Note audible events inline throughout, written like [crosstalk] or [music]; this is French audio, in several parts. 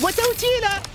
Boîte à outils, là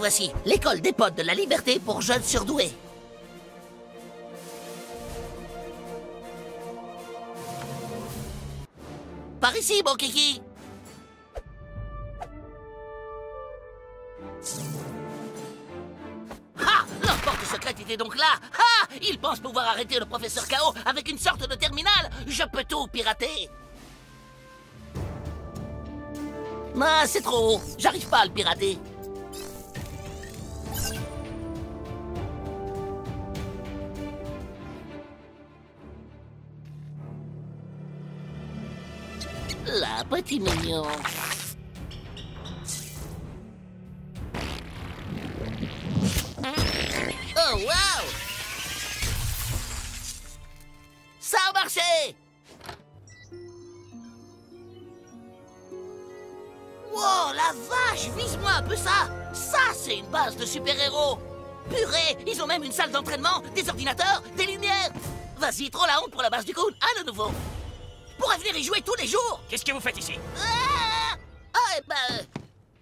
voici, l'école des potes de la liberté pour jeunes surdoués. Par ici, mon kiki Ah Leur porte secrète était donc là Ah Ils pensent pouvoir arrêter le professeur K.O. avec une sorte de terminal Je peux tout pirater Ah, c'est trop haut. J'arrive pas à le pirater. Petit mignon. Oh, wow! Ça a marché! Wow, la vache, vise-moi un peu ça Ça, c'est une base de super-héros Purée, ils ont même une salle d'entraînement, des ordinateurs, des lumières Vas-y, trop la honte pour la base du Coon, à de nouveau Je pourrais venir y jouer tous les jours. Qu'est-ce que vous faites ici? Ah, ah eh ben...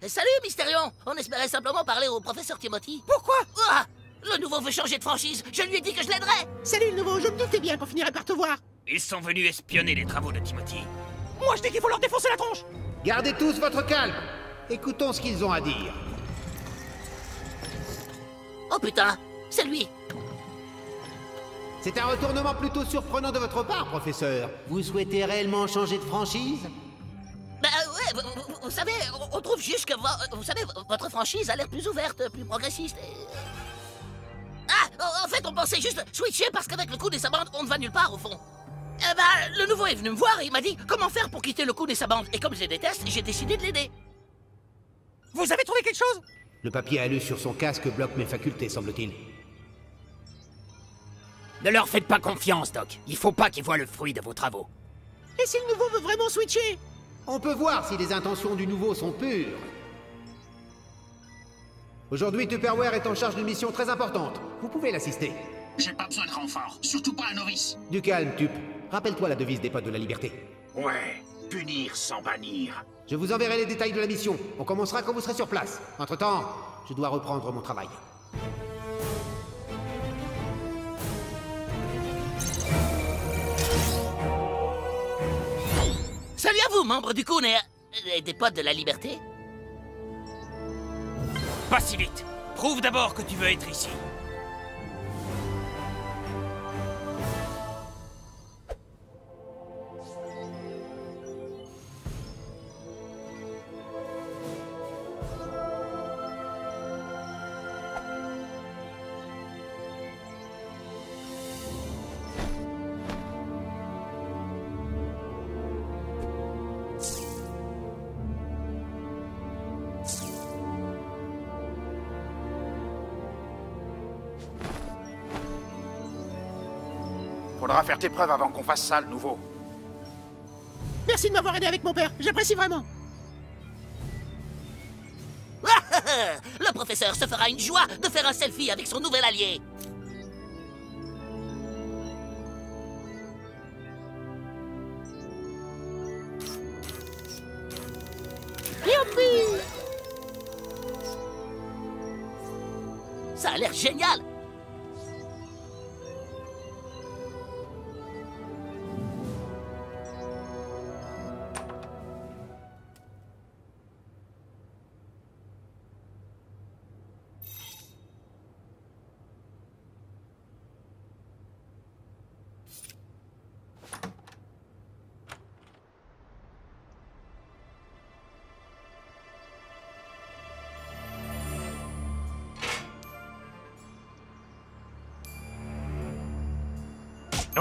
euh, Salut, Mystérion On espérait simplement parler au professeur Timothy. Pourquoi? Ah Le nouveau veut changer de franchise. Je lui ai dit que je l'aiderais. Salut, le nouveau, je me doutais bien qu'on finirait par te voir Ils sont venus espionner les travaux de Timothy. Moi, je dis qu'il faut leur défoncer la tronche. Gardez tous votre calme. Écoutons ce qu'ils ont à dire. Oh putain C'est lui C'est un retournement plutôt surprenant de votre part, professeur. Vous souhaitez réellement changer de franchise? Bah ouais, vous, vous- vous savez, on, on trouve juste que vo- vous savez, votre franchise a l'air plus ouverte, plus progressiste. Ah, en- en fait, on pensait juste switcher parce qu'avec le coup des sabandes, on ne va nulle part au fond. Eh bah, le nouveau est venu me voir et il m'a dit comment faire pour quitter le coup des sabandes. Et comme je les déteste, j'ai décidé de l'aider. Vous avez trouvé quelque chose? Le papier à lu sur son casque bloque mes facultés, semble-t-il. Ne leur faites pas confiance, Doc. Il faut pas qu'ils voient le fruit de vos travaux. Et si le nouveau veut vraiment switcher? On peut voir si les intentions du nouveau sont pures. Aujourd'hui, Tupperware est en charge d'une mission très importante. Vous pouvez l'assister. J'ai pas besoin de renfort, surtout pas un novice. Du calme, Tup. Rappelle-toi la devise des potes de la liberté. Ouais, punir sans bannir. Je vous enverrai les détails de la mission. On commencera quand vous serez sur place. Entre-temps, je dois reprendre mon travail. Salut à vous, membres du et, et des potes de la liberté. Pas si vite. Prouve d'abord que tu veux être ici. Avant qu'on fasse ça, le nouveau. Merci de m'avoir aidé avec mon père, j'apprécie vraiment Le professeur se fera une joie de faire un selfie avec son nouvel allié.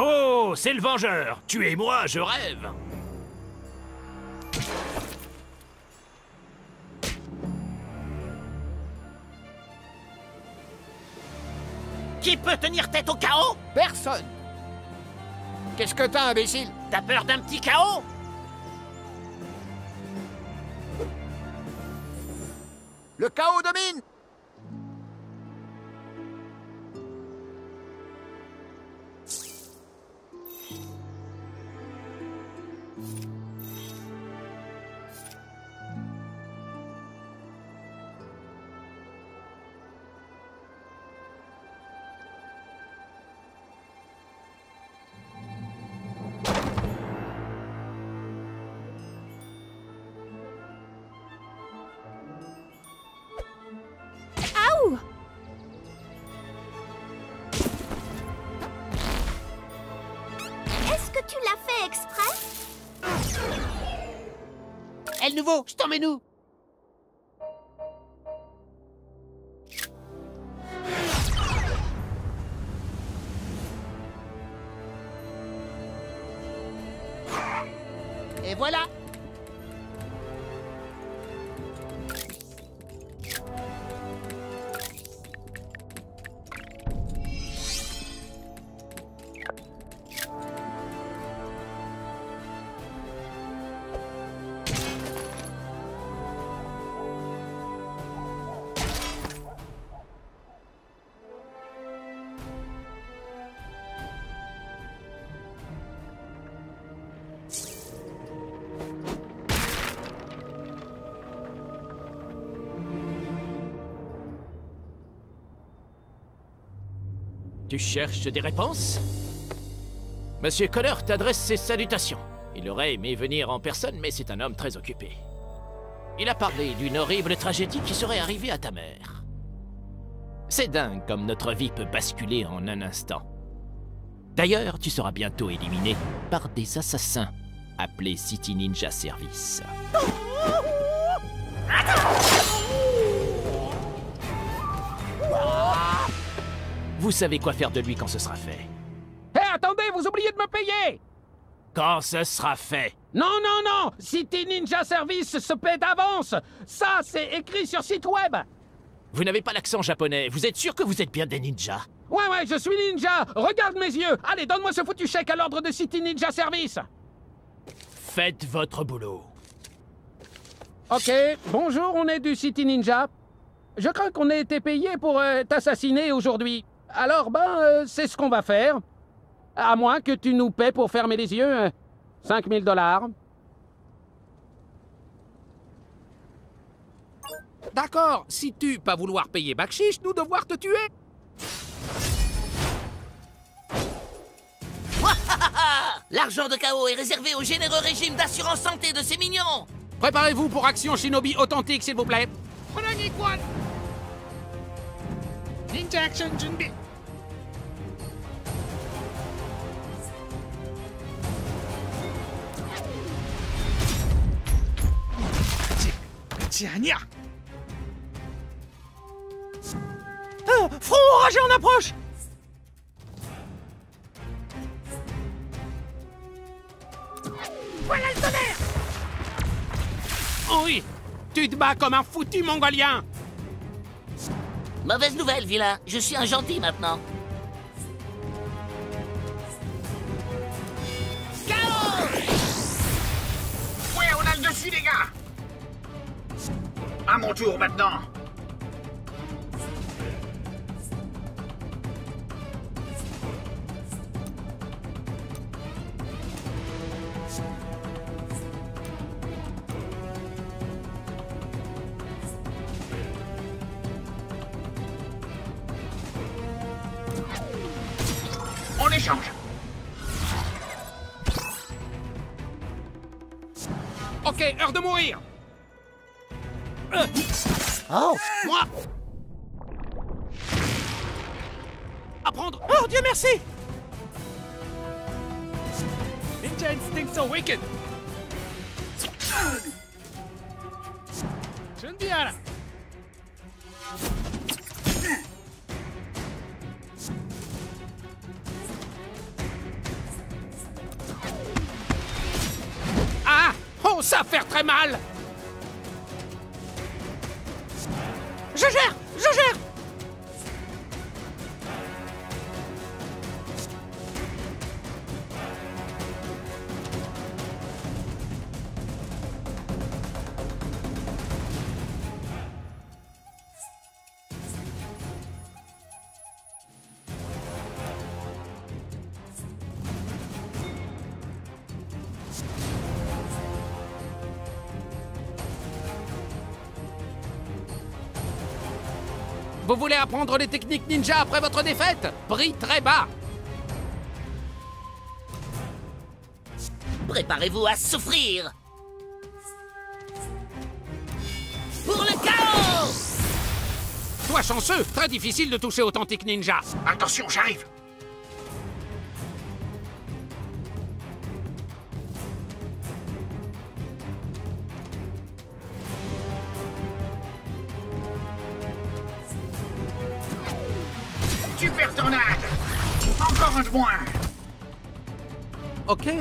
Oh, c'est le vengeur. Tuez-moi, je rêve. Qui peut tenir tête au chaos? Personne. Qu'est-ce que t'as, imbécile? T'as peur d'un petit chaos? Le chaos domine nouveau, je t'emmène où? Tu cherches des réponses? Monsieur Connor t'adresse ses salutations. Il aurait aimé venir en personne, mais c'est un homme très occupé. Il a parlé d'une horrible tragédie qui serait arrivée à ta mère. C'est dingue comme notre vie peut basculer en un instant. D'ailleurs, tu seras bientôt éliminé par des assassins appelés City Ninja Service. Vous savez quoi faire de lui quand ce sera fait. Hé, attendez, vous oubliez de me payer. Quand ce sera fait. Non, non, non City Ninja Service se paie d'avance. Ça, c'est écrit sur site web. Vous n'avez pas l'accent japonais, vous êtes sûr que vous êtes bien des ninjas? Ouais, ouais, je suis ninja. Regarde mes yeux. Allez, donne-moi ce foutu chèque à l'ordre de City Ninja Service. Faites votre boulot. Ok, bonjour, on est du City Ninja. Je crains qu'on ait été payé pour euh, t'assassiner aujourd'hui. Alors, ben, euh, c'est ce qu'on va faire. À moins que tu nous paies pour fermer les yeux. euh, 5000 dollars. D'accord, si tu pas vouloir payer Bakchiche, nous devoir te tuer. [laughs] L'argent de chaos est réservé au généreux régime d'assurance santé de ces mignons Préparez-vous pour action Shinobi authentique, s'il vous plaît. ンアクション準備ちはにゃあフォン enragé en approche Voilà le tonnerre Oui Tu te bats comme un foutu mongolien Mauvaise nouvelle, vilain. Je suis un gentil maintenant. Ouais, on a le dessus, les gars À mon tour maintenant Vous voulez apprendre les techniques ninja après votre défaite? Prix très bas. Préparez-vous à souffrir. Pour le chaos! Toi chanceux, très difficile de toucher authentique ninja. Attention, j'arrive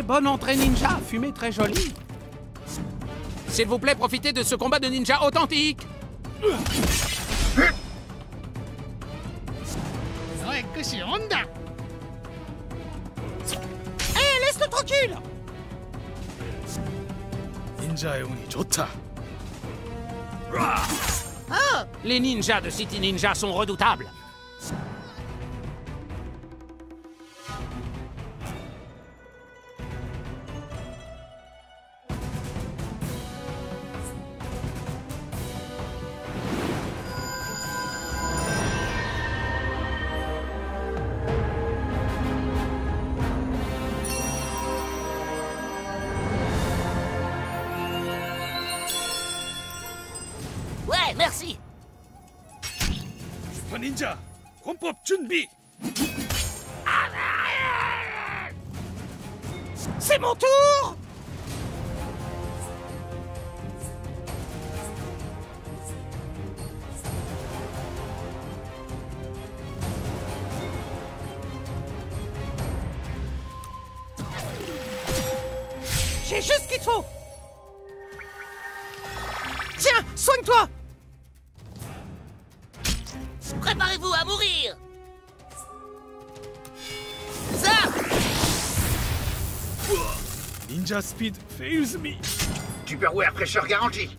bonne entrée ninja, fumée très jolie. S'il vous plaît, profitez de ce combat de ninja authentique. Hé, hey, laisse-le tranquille. Ninja Oh Les ninjas de City Ninja sont redoutables. C'est juste ce qu'il te faut. Tiens, soigne-toi. Préparez-vous à mourir. Zap Ninja Speed fails me. Tupperware fraîcheur garantie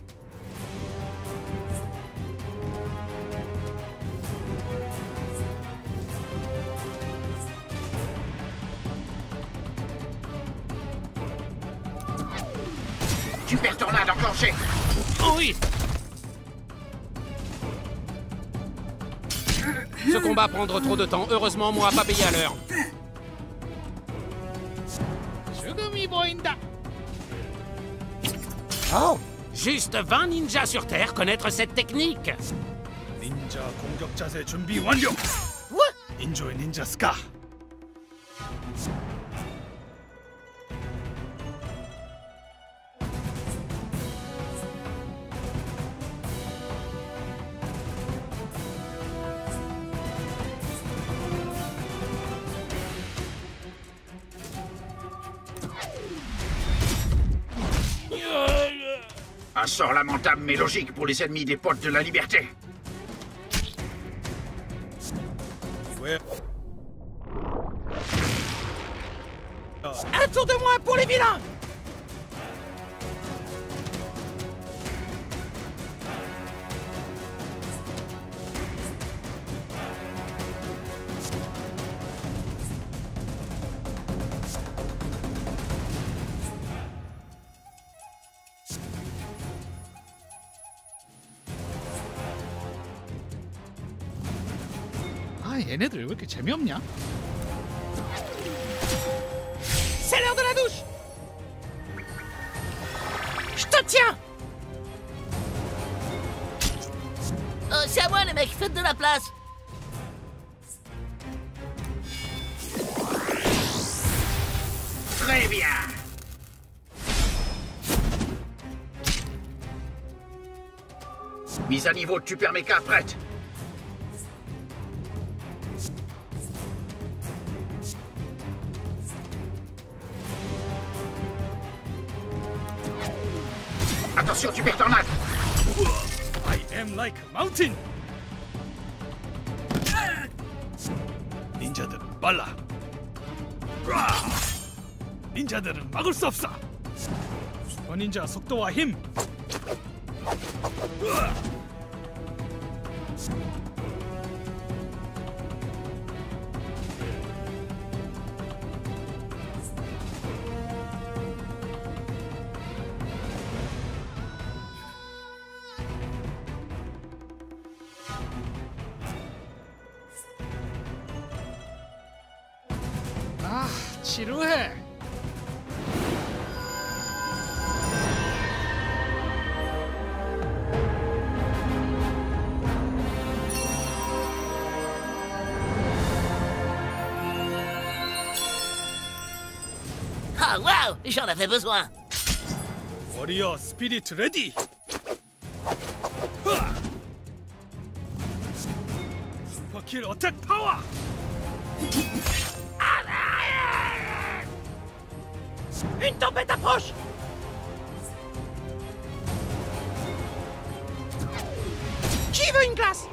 prendre trop de temps. Heureusement, moi, pas payé à l'heure. Oh. Juste 20 ninjas sur Terre connaître cette technique. Ninja 공격 What? ninja ska. Sort lamentable mais logique pour les ennemis des potes de la liberté. 얘네들 왜 이렇게 재미없냐? C'est l'heure de la douche Je te tiens Euh, C'est à moi les mecs, faites de la place Très bien. Mise à niveau de Super Mecha prête. mountain. 닌자들은 빨라. 라! 닌자들은 막을 수 없어. 슈퍼 닌자 속도와 힘. fait besoin. Warrior Spirit ready! Super Kill Attack Power! Une tempête approche Qui veut une glace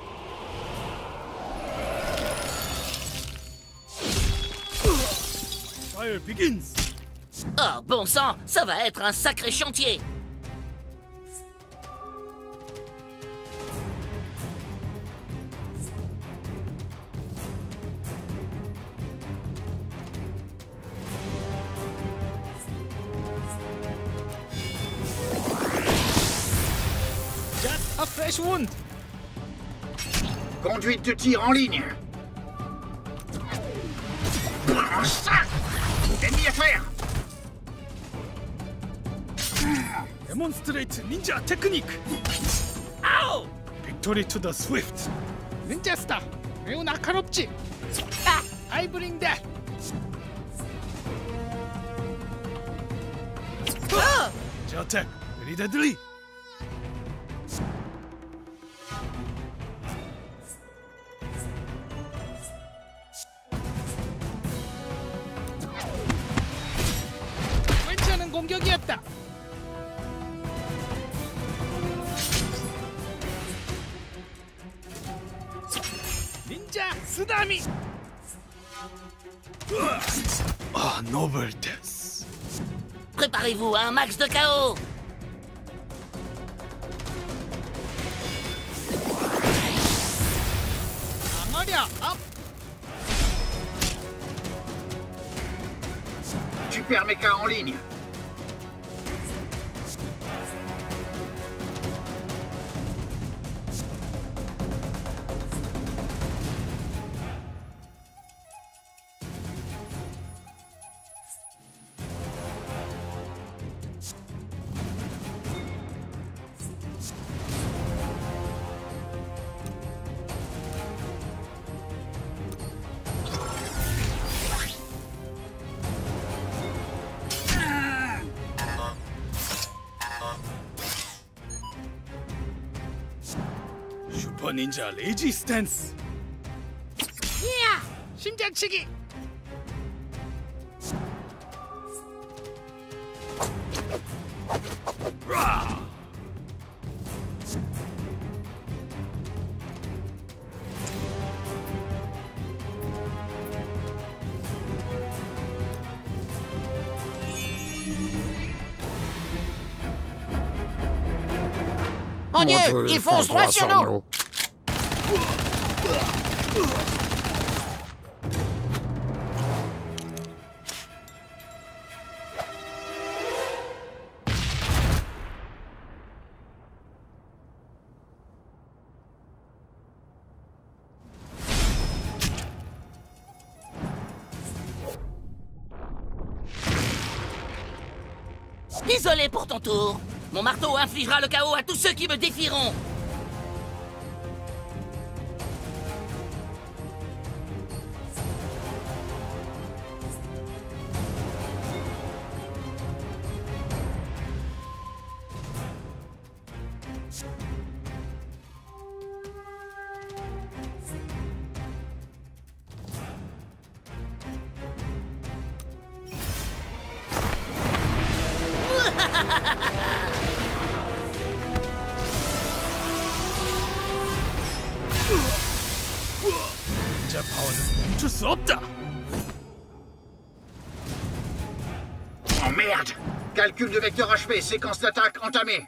Fire begins Oh, bon sang, ça va être un sacré chantier. Conduite de tir en ligne. 데몬스트레이트 닌자 테크닉. 아우! 빅토리 투 더 스위프트. 닌자 스타. 매우 날카롭지. 아, I bring that. 닌자 어 Super méca en ligne. 닌자 레지스탄스. 이야! 심장치기. Mon Dieu, il Mon marteau infligera le chaos à tous ceux qui me défieront. す없다 Oh merde Calcul de vecteur HP, séquence d'attaque entamée.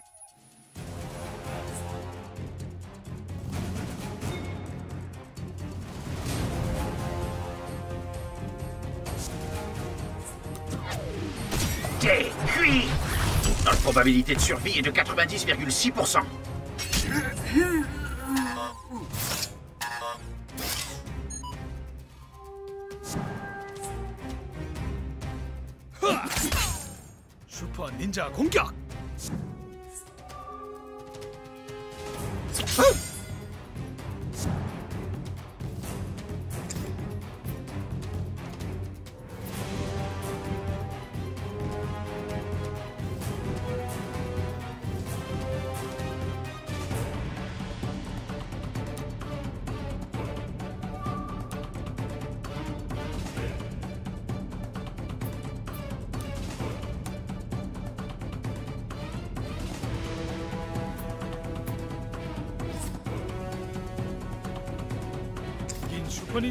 T'es cuit Notre probabilité de survie est de 90,6%.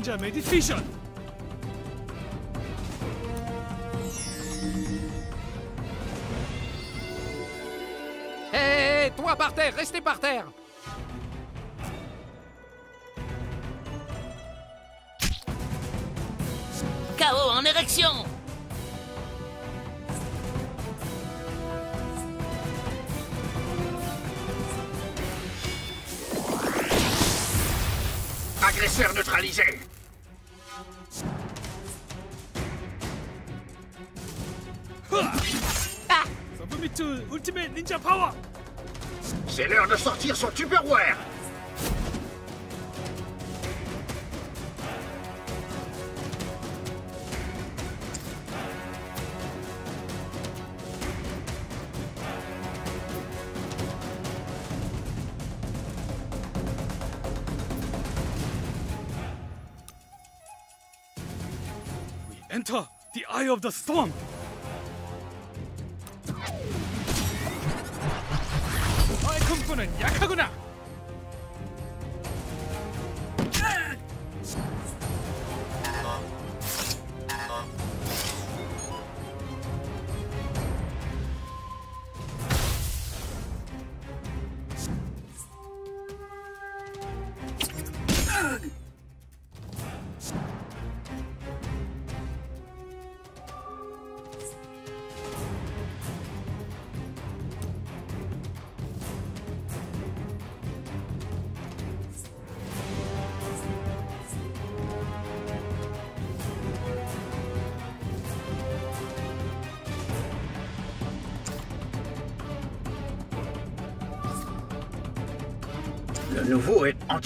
Ranger made! Hé, toi par terre, restez par terre. Chaos en érection. Agresseur neutralisé. to Ultimate Ninja Power C'est l'heure de sortir son Tupperware We enter the eye of the storm!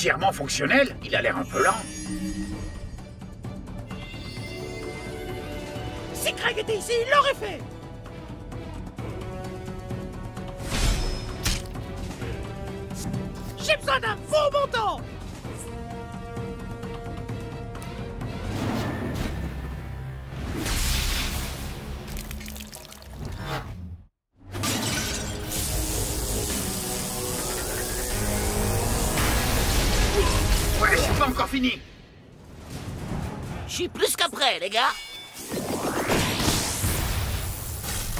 Entièrement fonctionnel. Il a l'air un peu lent. Si Craig était ici, il l'aurait fait J'ai besoin d'un faux montant les gars.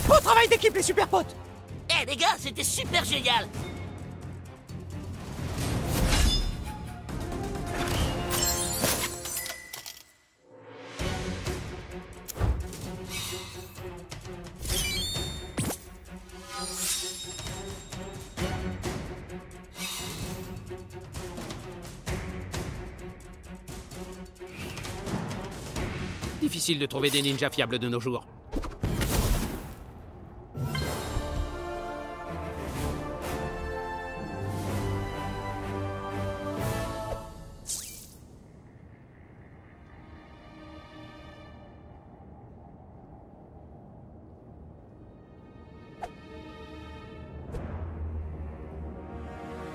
Beau travail d'équipe, les super potes. Eh, les gars, c'était super génial Difficile de trouver des ninjas fiables de nos jours.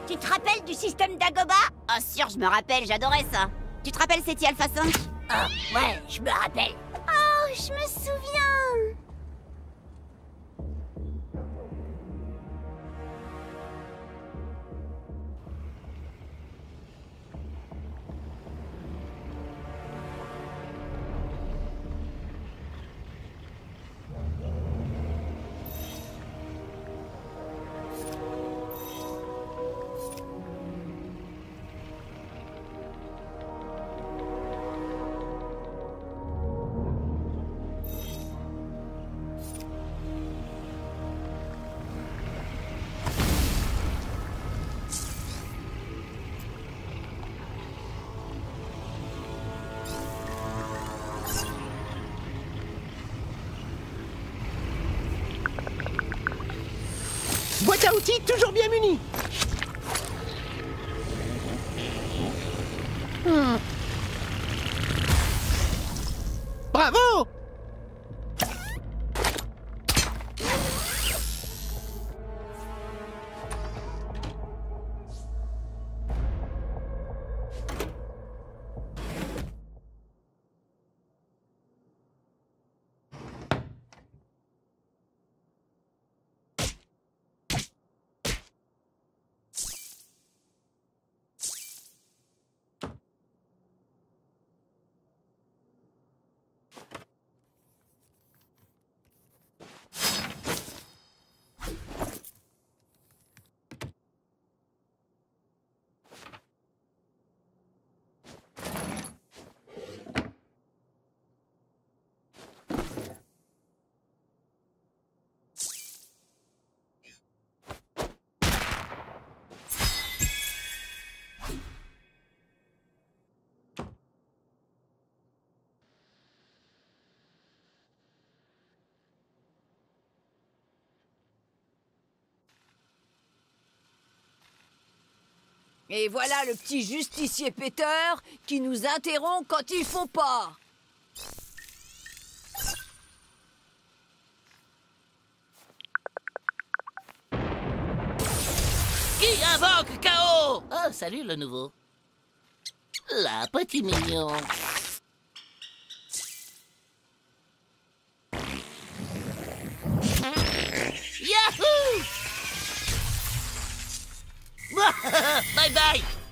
Tu te rappelles du système d'Agoba? Ah sûr, je me rappelle, j'adorais ça. Tu te rappelles City Alpha 5 Ah, ouais, je me rappelle Oh, je me souviens outils toujours bien munie. Et voilà le petit justicier péteur qui nous interrompt quand il faut pas. Qui invoque chaos Oh, salut le nouveau. Là, petit mignon. Yahoo [laughs] Bye-bye!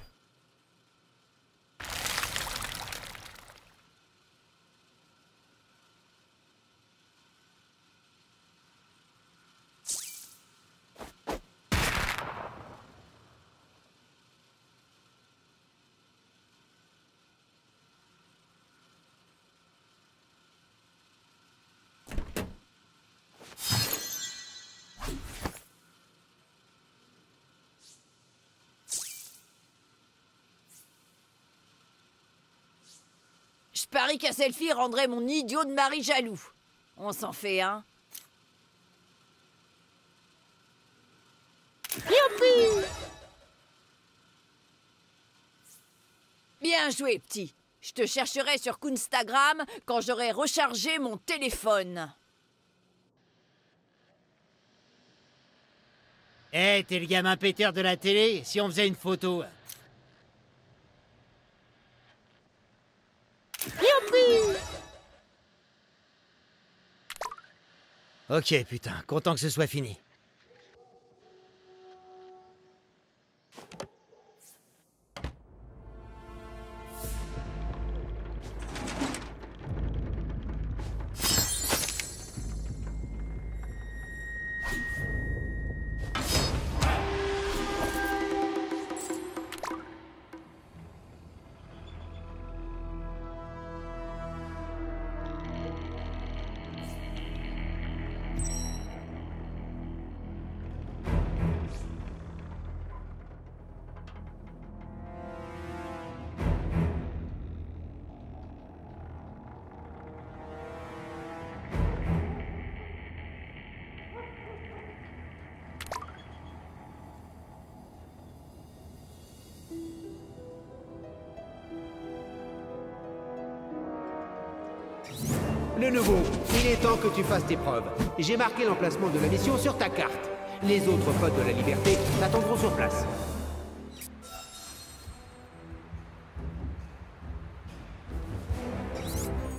Parie qu'un selfie rendrait mon idiot de mari jaloux. On s'en fait un. Youpi Bien joué, petit. Je te chercherai sur Kunstagram quand j'aurai rechargé mon téléphone. Eh, t'es le gamin péteur de la télé Si on faisait une photo. Youpi Ok, putain, content que ce soit fini. Le nouveau, il est temps que tu fasses tes preuves. J'ai marqué l'emplacement de la mission sur ta carte. Les autres potes de la liberté t'attendront sur place.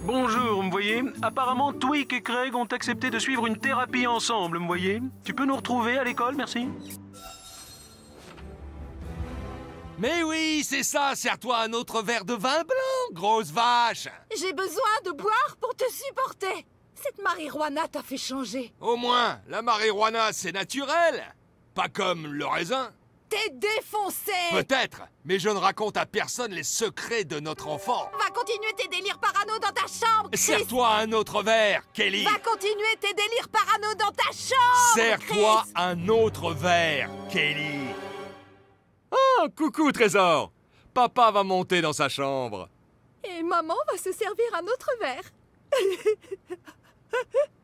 Bonjour, me voyez? Apparemment, Tweak et Craig ont accepté de suivre une thérapie ensemble, me voyez? Tu peux nous retrouver à l'école, merci Mais oui, c'est ça, sers-toi un autre verre de vin blanc, grosse vache. J'ai besoin de boire pour te supporter. Cette marijuana t'a fait changer. Au moins, la marijuana, c'est naturel. Pas comme le raisin. T'es défoncé. Peut-être, mais je ne raconte à personne les secrets de notre enfant. Va continuer tes délires parano dans ta chambre, Sers-toi un autre verre, Kelly. Va continuer tes délires parano dans ta chambre Sers-toi Chris. un autre verre, Kelly. Oh, coucou, trésor. Papa va monter dans sa chambre. Et maman va se servir un autre verre. [laughs]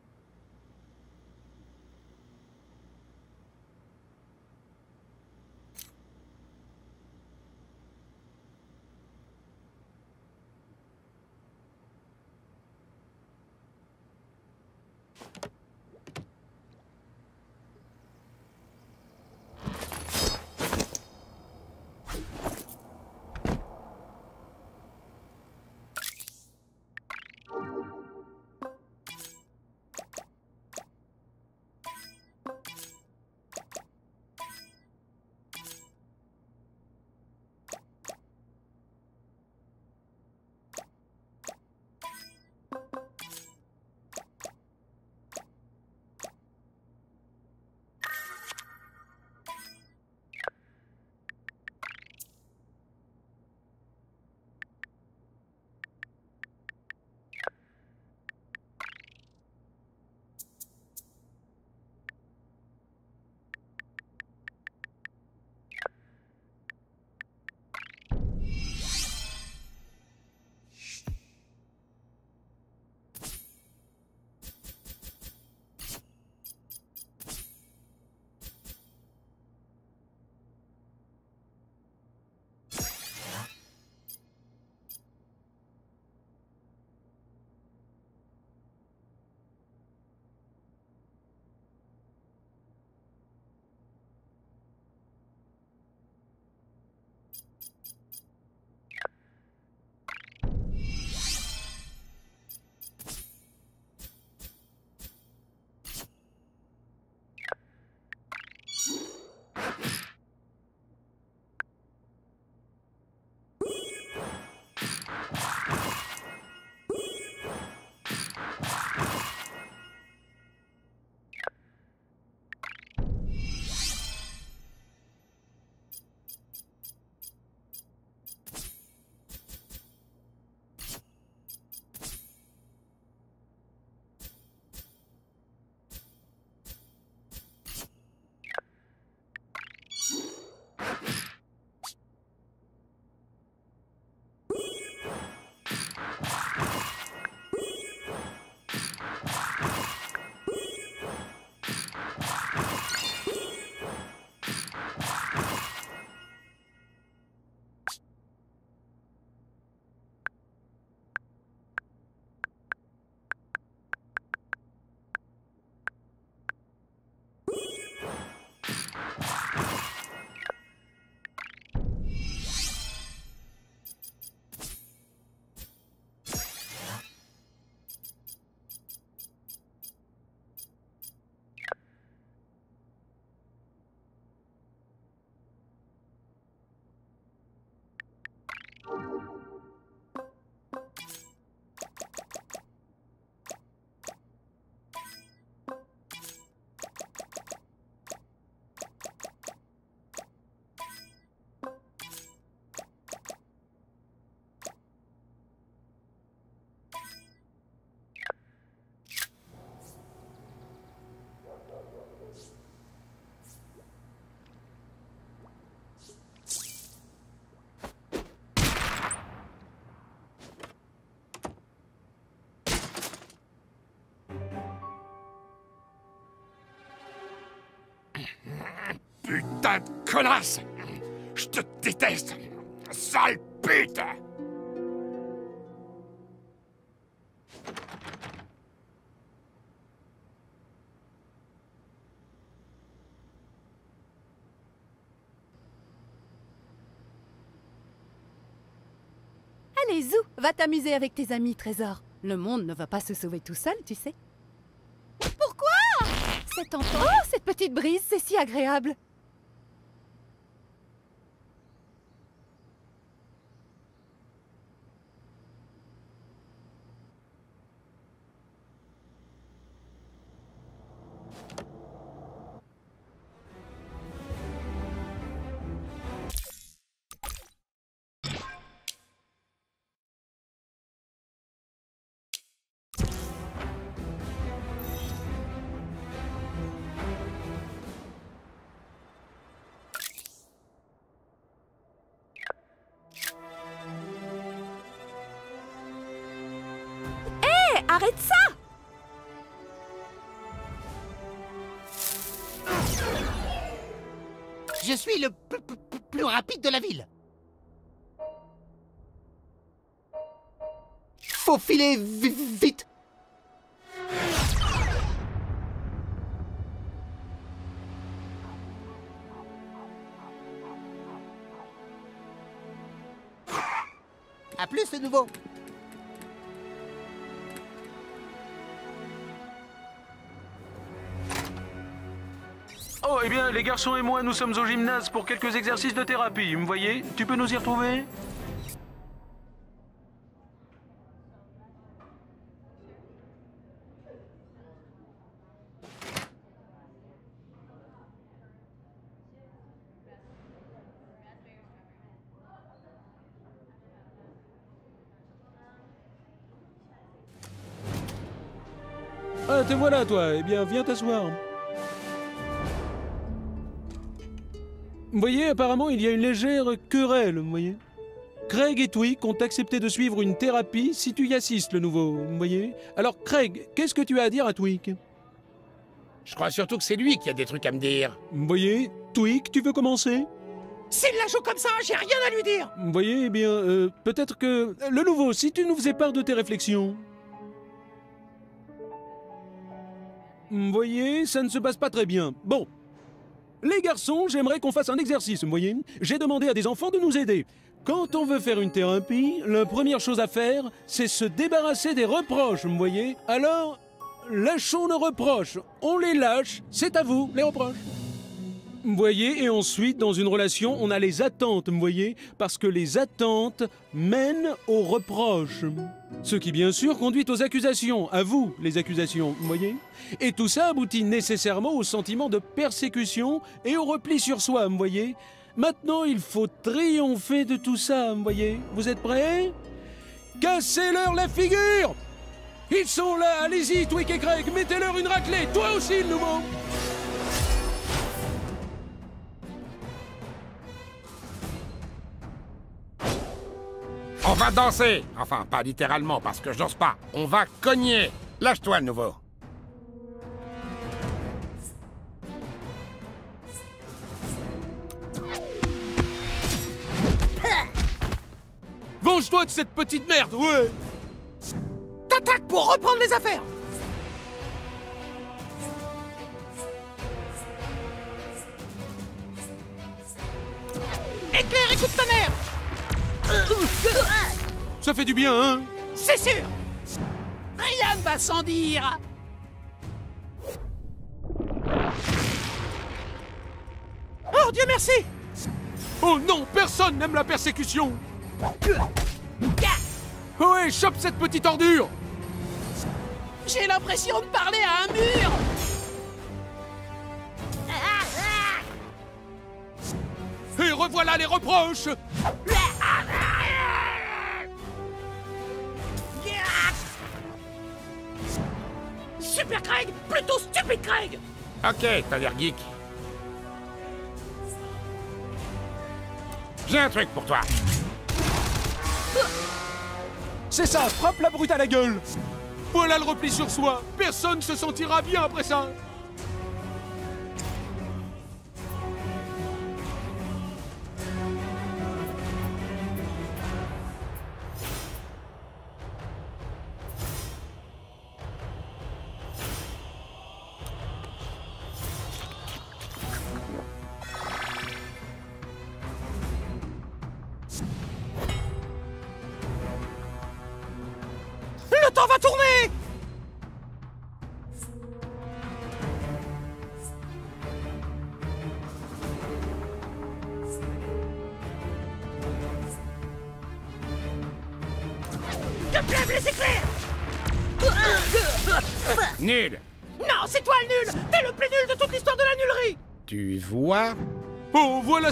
Putain de connasse Je te déteste Sale pute Allez, Zou, va t'amuser avec tes amis, Trésor. Le monde ne va pas se sauver tout seul, tu sais. Pourquoi? Cet enfant... Oh, cette petite brise, c'est si agréable. De la ville. Faut filer vi- vite. À plus, le nouveau. Les garçons et moi, nous sommes au gymnase pour quelques exercices de thérapie, vous voyez Tu peux nous y retrouver Ah, te voilà, toi. Eh bien, viens t'asseoir. Vous voyez, apparemment, il y a une légère querelle, vous voyez. Craig et Twick ont accepté de suivre une thérapie si tu y assistes, le nouveau, vous voyez. Alors, Craig, qu'est-ce que tu as à dire à Twick Je crois surtout que c'est lui qui a des trucs à me dire. Vous voyez, Twick, tu veux commencer? S'il la joue comme ça, j'ai rien à lui dire. Vous voyez, eh bien, euh, peut-être que... Le nouveau, si tu nous faisais part de tes réflexions. Vous voyez, ça ne se passe pas très bien. Bon. Les garçons, j'aimerais qu'on fasse un exercice, vous voyez. J'ai demandé à des enfants de nous aider. Quand on veut faire une thérapie, la première chose à faire, c'est se débarrasser des reproches, vous voyez. Alors, lâchons nos reproches. On les lâche, c'est à vous, les reproches. Vous voyez, et ensuite, dans une relation, on a les attentes, vous voyez, parce que les attentes mènent aux reproches. Ce qui, bien sûr, conduit aux accusations, à vous, les accusations, vous voyez Et tout ça aboutit nécessairement au sentiment de persécution et au repli sur soi, vous voyez Maintenant, il faut triompher de tout ça, vous voyez Vous êtes prêts? Cassez-leur la figure! Ils sont là, allez-y, Twick et Craig, mettez-leur une raclée, toi aussi, le nouveau On va danser Enfin, pas littéralement, parce que je danse pas. On va cogner Lâche-toi, le nouveau Venge-toi de cette petite merde, ouais T'attaques pour reprendre les affaires. Éclair, écoute ta mère. Ça fait du bien, hein C'est sûr. Rien ne va sans dire. Oh Dieu merci. Oh non, personne n'aime la persécution. Ouais, chope cette petite ordure. J'ai l'impression de parler à un mur. Et revoilà les reproches Super Craig Plutôt stupide Craig Ok, t'as l'air geek. J'ai un truc pour toi. C'est ça, frappe la brute à la gueule Voilà le repli sur soi Personne se sentira bien après ça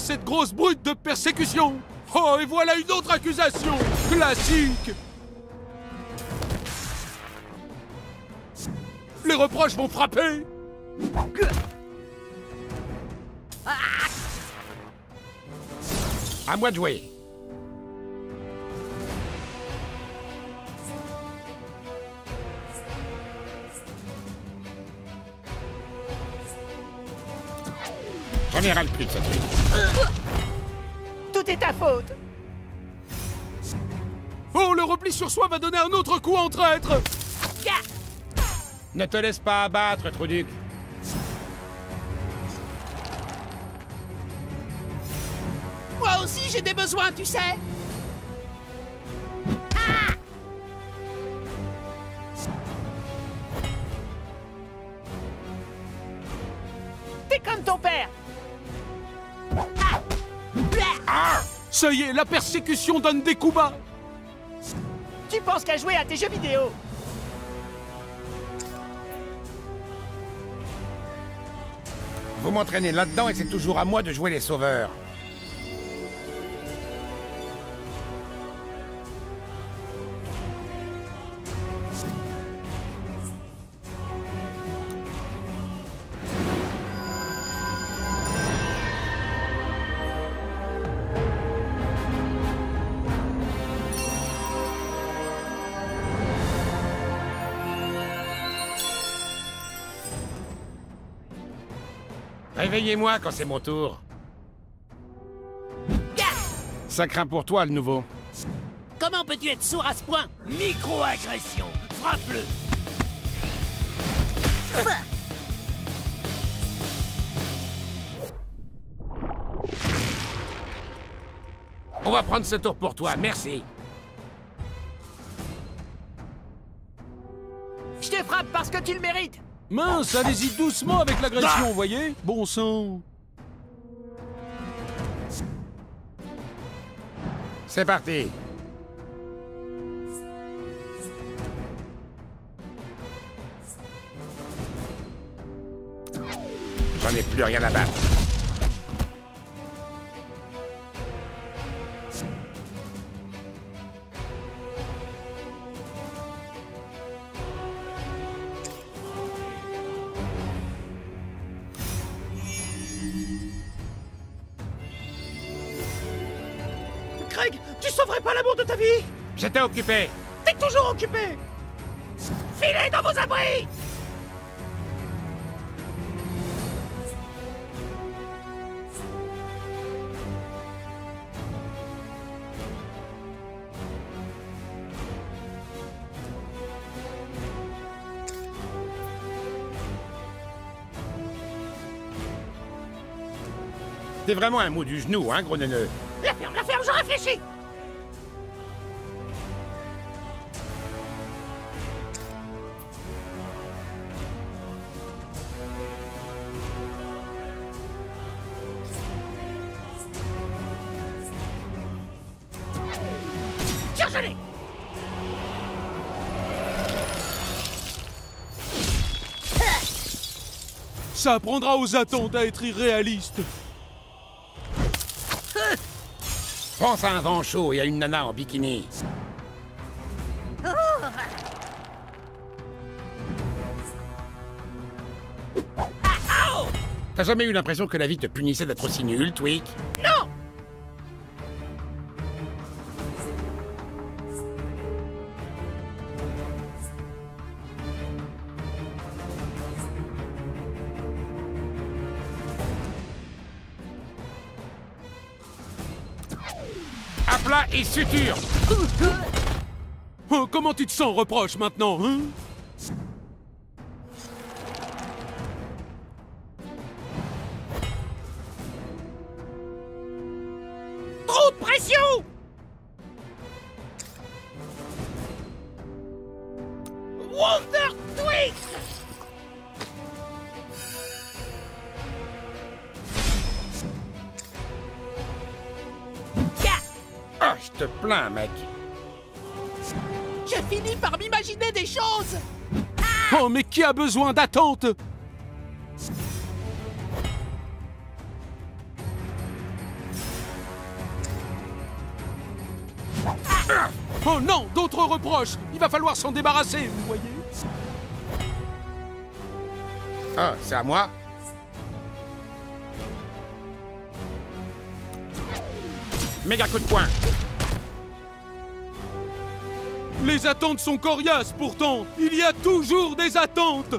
cette grosse brute de persécution. Oh, et voilà une autre accusation. Classique. Les reproches vont frapper. À moi de jouer. J'en ai ras le plus de cette vie. Tout est ta faute Oh, le repli sur soi va donner un autre coup en traître Ne te laisse pas abattre, Truduc. Moi aussi, j'ai des besoins, tu sais Ça y est, la persécution donne des coups bas Tu penses qu'à jouer à tes jeux vidéo? Vous m'entraînez là-dedans et c'est toujours à moi de jouer les sauveurs. Réveillez-moi quand c'est mon tour. Ça craint pour toi, le nouveau. Comment peux-tu être sourd à ce point? Micro-agression Frappe-le On va prendre ce tour pour toi, merci. Je te frappe parce que tu le mérites Mince, allez-y doucement avec l'agression, vous voyez Bon sang C'est parti. J'en ai plus rien à battre. J'étais occupé. T'es toujours occupé. Filez dans vos abris. T'es vraiment un mot du genou, hein, gros neuneu. La ferme, la ferme, je réfléchis Ça apprendra aux attentes à être irréalistes Pense à un vent chaud et à une nana en bikini. T'as jamais eu l'impression que la vie te punissait d'être aussi nul, Tweak Non Oh, comment tu te sens, reproche, maintenant, hein? Qui a besoin d'attente. Oh non, d'autres reproches. Il va falloir s'en débarrasser, vous voyez. Ah, c'est à moi. Méga coup de poing Les attentes sont coriaces pourtant. Il y a toujours des attentes.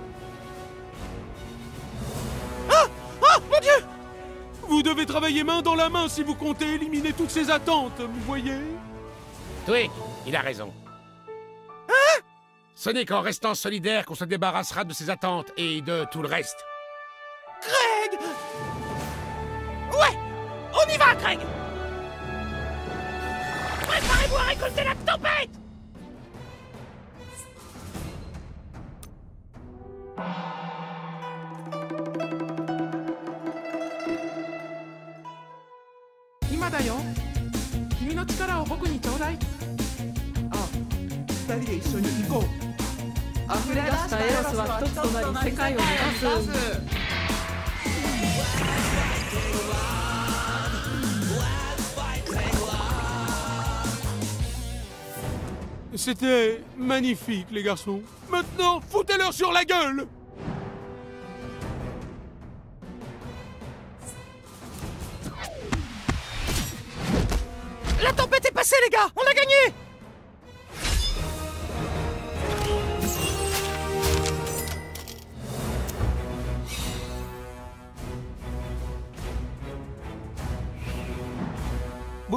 Ah! Ah! Mon Dieu! Vous devez travailler main dans la main si vous comptez éliminer toutes ces attentes, vous voyez? Twig, il a raison. Hein? Ce n'est qu'en restant solidaire qu'on se débarrassera de ses attentes et de tout le reste. Greg! Ouais! On y va, Greg! Préparez-vous à récolter la tempête C'était magnifique, les garçons. Maintenant, foutez-leur sur la gueule. La tempête est passée, les gars. On a gagné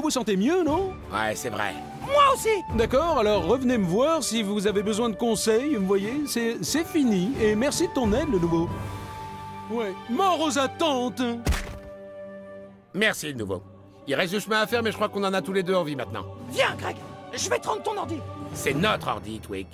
Vous sentez mieux, non Ouais, c'est vrai. Moi aussi D'accord, alors revenez me voir si vous avez besoin de conseils, vous voyez, c'est c'est fini, et merci de ton aide, le nouveau. Ouais, mort aux attentes Merci, le nouveau. Il reste du chemin à faire, mais je crois qu'on en a tous les deux envie maintenant. Viens, Greg Je vais te rendre ton ordi C'est notre ordi, Twig.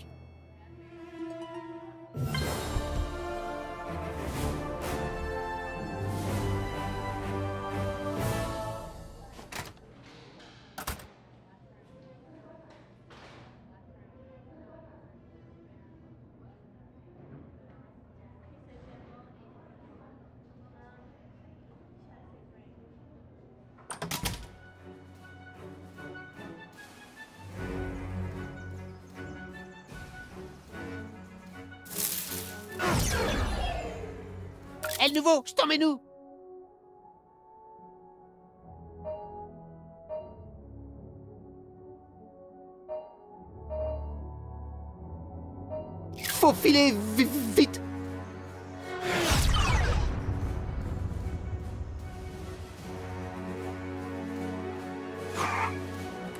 Nouveau, je t'emmène où Faut filer vi- vite.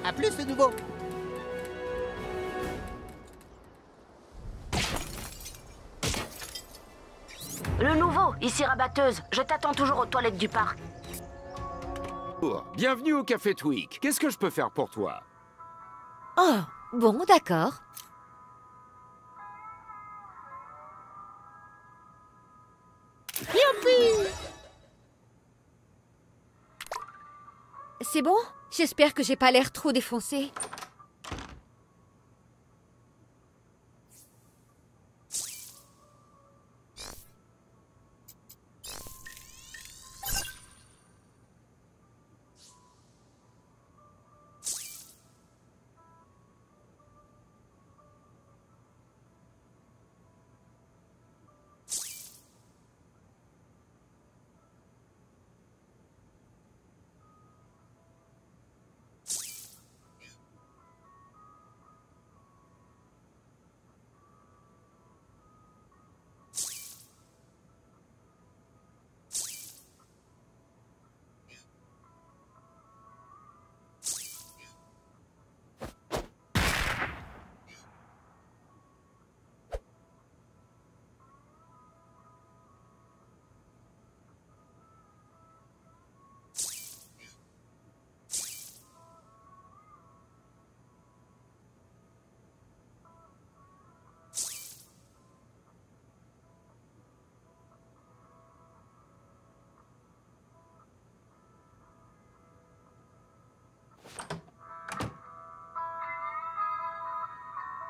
À plus le nouveau ici rabatteuse. Je t'attends toujours aux toilettes du parc. Bienvenue au Café Tweak. Qu'est-ce que je peux faire pour toi? Oh, bon, d'accord. Youpi C'est bon? J'espère que j'ai pas l'air trop défoncé.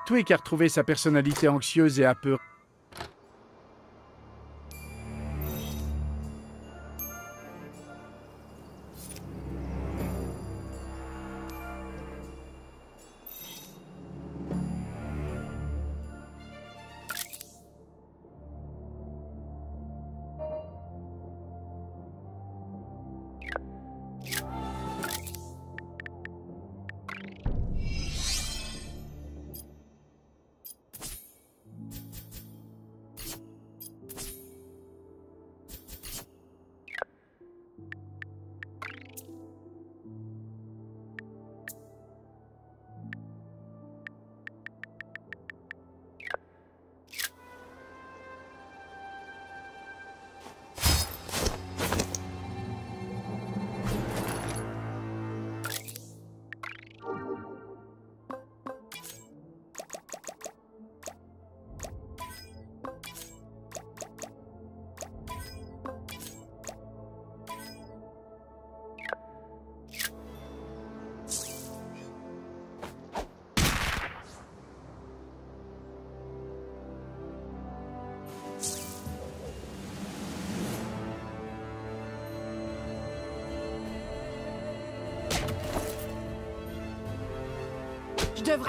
Twig a retrouvé sa personnalité anxieuse et apeurée.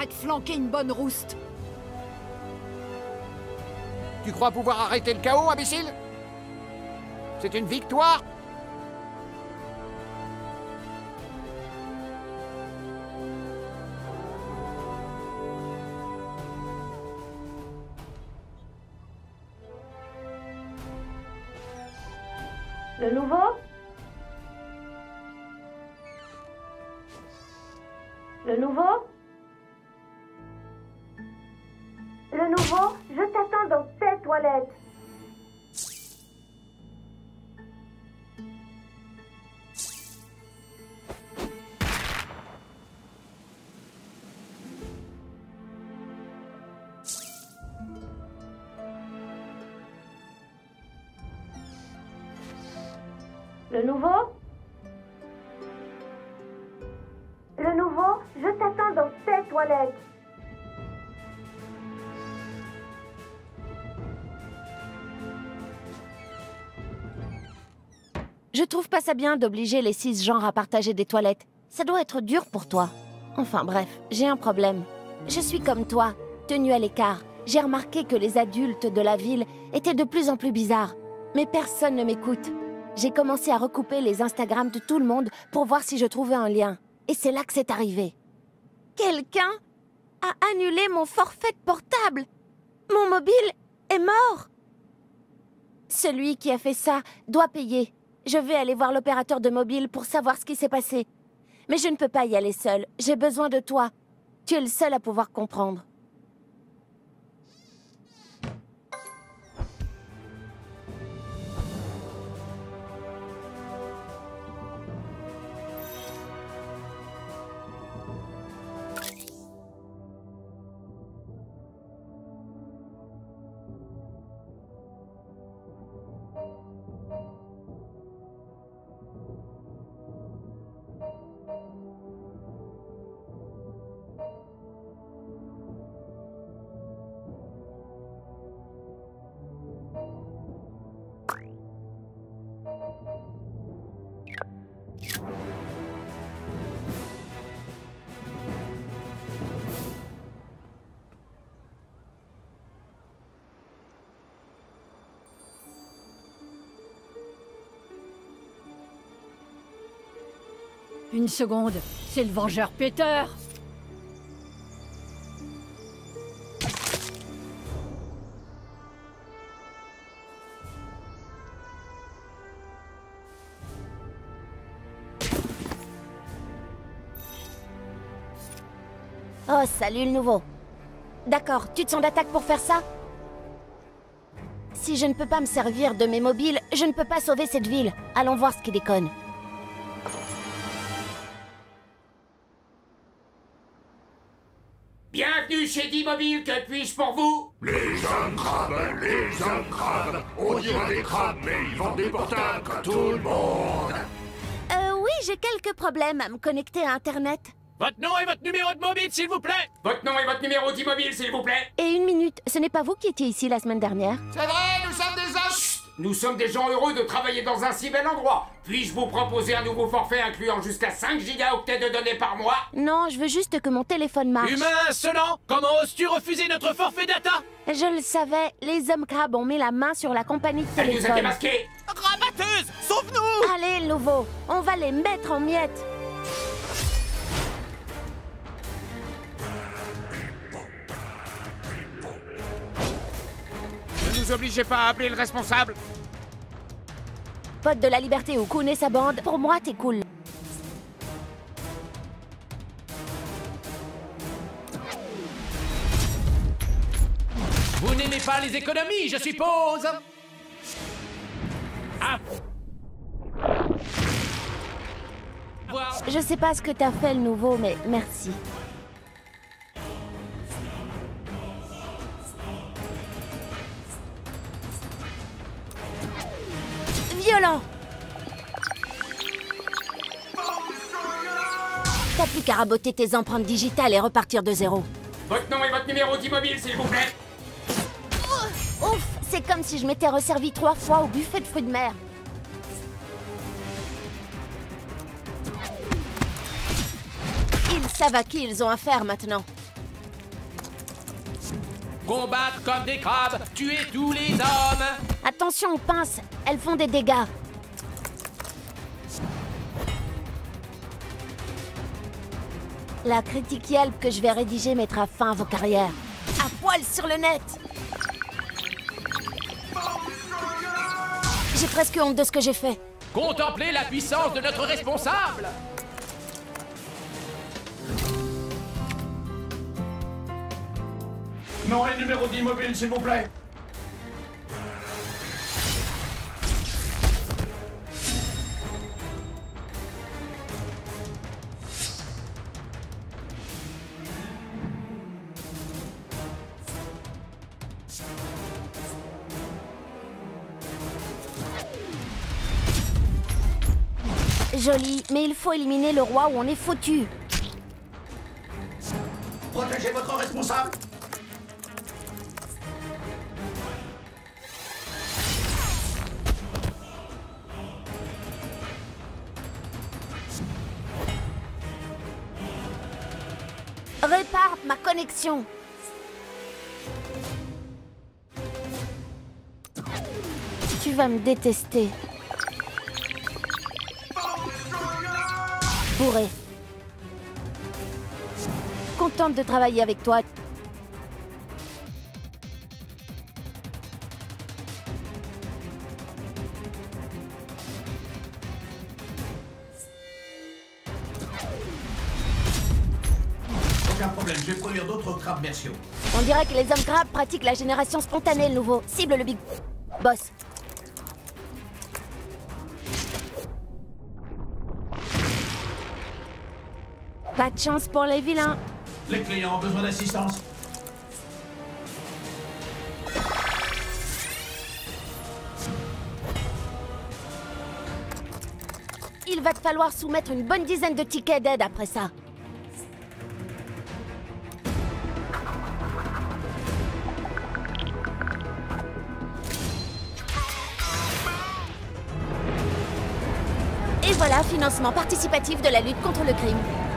Devrais te flanquer une bonne rouste. Tu crois pouvoir arrêter le chaos, imbécile? C'est une victoire? Le nouveau pas ça bien d'obliger les cisgenres à partager des toilettes. Ça doit être dur pour toi. Enfin bref, j'ai un problème. Je suis comme toi, tenue à l'écart. J'ai remarqué que les adultes de la ville étaient de plus en plus bizarres. Mais personne ne m'écoute. J'ai commencé à recouper les Instagrams de tout le monde pour voir si je trouvais un lien. Et c'est là que c'est arrivé. Quelqu'un a annulé mon forfait de portable. Mon mobile est mort. Celui qui a fait ça doit payer. Je vais aller voir l'opérateur de mobile pour savoir ce qui s'est passé. Mais je ne peux pas y aller seule. J'ai besoin de toi. Tu es le seul à pouvoir comprendre. Une seconde, c'est le vengeur Peter. Oh, salut le nouveau. D'accord, tu te sens d'attaque pour faire ça? Si je ne peux pas me servir de mes mobiles, je ne peux pas sauver cette ville. Allons voir ce qui déconne. D-Mobile, que puis-je pour vous? Les hommes crabes, les hommes crabes, on dirait des crabes, mais ils vendent des portables comme tout le monde. Euh, oui, j'ai quelques problèmes à me connecter à Internet. Votre nom et votre numéro de mobile, s'il vous plaît! Votre nom et votre numéro d'immobile, s'il vous plaît! Et une minute, ce n'est pas vous qui étiez ici la semaine dernière? C'est vrai, nous sommes des gens heureux de travailler dans un si bel endroit. Puis-je vous proposer un nouveau forfait incluant jusqu'à 5 gigaoctets de données par mois? Non, je veux juste que mon téléphone marche. Humain insolent Comment oses-tu refuser notre forfait data? Je le savais, les hommes crabes ont mis la main sur la compagnie de Elle nous a démasqués Rabatteuse Sauve-nous Allez, Lovo, on va les mettre en miettes. Nous obligez pas à appeler le responsable. Pote de la liberté ou Kun et sa bande, pour moi t'es cool. Vous n'aimez pas les économies, je suppose Ah Je sais pas ce que t'as fait le nouveau, mais merci. Raboter tes empreintes digitales et repartir de zéro. Votre nom et votre numéro d'immobile, s'il vous plaît Ouf, c'est comme si je m'étais resservi trois fois au buffet de fruits de mer. Ils savent à qui ils ont affaire maintenant. Combattre comme des crabes, tuer tous les hommes Attention aux pinces, elles font des dégâts. La critique Yelp que je vais rédiger mettra fin à vos carrières. À poil sur le net J'ai presque honte de ce que j'ai fait. Contemplez la puissance de notre responsable Nom et numéro d'immobile, s'il vous plaît. Joli, mais il faut éliminer le roi ou on est foutu. Protégez votre responsable. Répare ma connexion. Tu vas me détester. Bourré. Contente de travailler avec toi. Aucun problème, je vais produire d'autres crabes merciaux. On dirait que les hommes crabes pratiquent la génération spontanée, le nouveau. Cible le big Pas de chance pour les vilains. Les clients ont besoin d'assistance. Il va te falloir soumettre une bonne dizaine de tickets d'aide après ça. Et voilà, financement participatif de la lutte contre le crime.